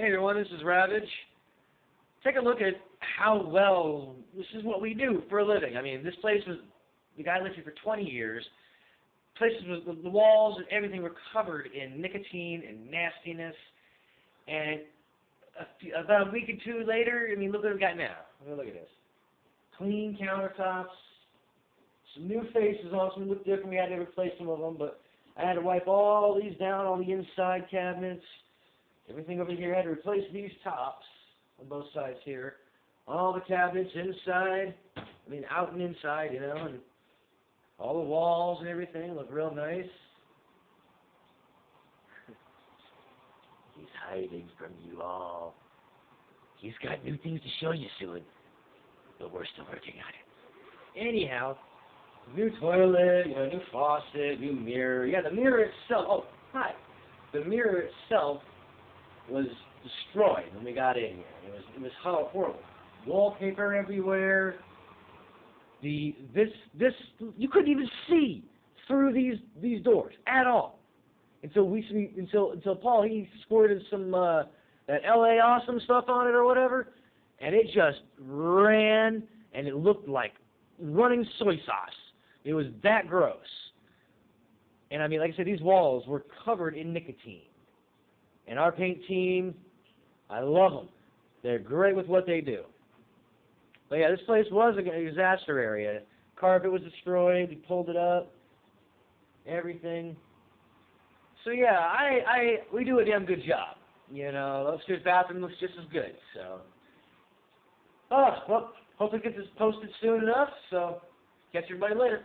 Hey everyone, this is Ravage. Take a look at how well this is what we do for a living. I mean, this place was the guy lived here for 20 years. Places with the, walls and everything were covered in nicotine and nastiness. And a few, about a week or two later, I mean, look what we got now. I mean, look at this. Clean countertops, some new faces on some look different. We had to replace some of them, but I had to wipe all these down, all the inside cabinets. Everything over here, had to replace these tops on both sides here. All the cabinets inside, I mean out and inside, you know, and all the walls and everything look real nice. He's hiding from you all. He's got new things to show you soon, but we're still working on it. Anyhow, new toilet, you know, new faucet, new mirror. Yeah, the mirror itself. Oh, hi. The mirror itself was destroyed when we got in here. It was it was horrible. Wallpaper everywhere. The this this you couldn't even see through these these doors at all until we until until Paul he squirted some uh, that LA awesome stuff on it or whatever, and it just ran and it looked like running soy sauce. It was that gross. And I mean, like I said, these walls were covered in nicotine. And our paint team, I love them. They're great with what they do. But yeah, this place was a disaster area. Carpet was destroyed. We pulled it up. Everything. So yeah, I, I, we do a damn good job. You know, upstairs bathroom looks just as good. So, oh well, hopefully get this posted soon enough. So, catch everybody later.